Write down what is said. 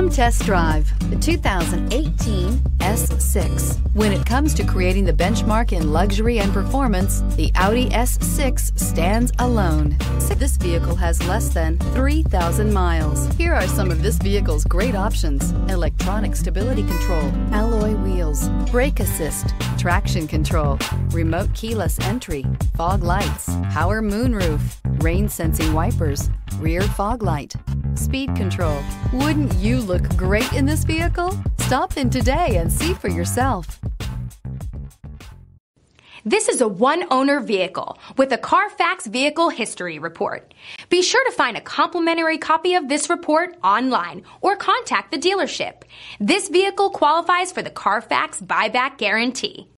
Come test drive the 2018 S6. When it comes to creating the benchmark in luxury and performance, the Audi S6 stands alone. This vehicle has less than 3,000 miles. Here are some of this vehicle's great options. Electronic stability control, alloy wheels, brake assist, traction control, remote keyless entry, fog lights, power moonroof, rain sensing wipers, rear fog light, speed control. Wouldn't you look great in this vehicle? Stop in today and see for yourself. This is a one owner vehicle with a Carfax Vehicle History Report. Be sure to find a complimentary copy of this report online or contact the dealership. This vehicle qualifies for the Carfax Buyback Guarantee.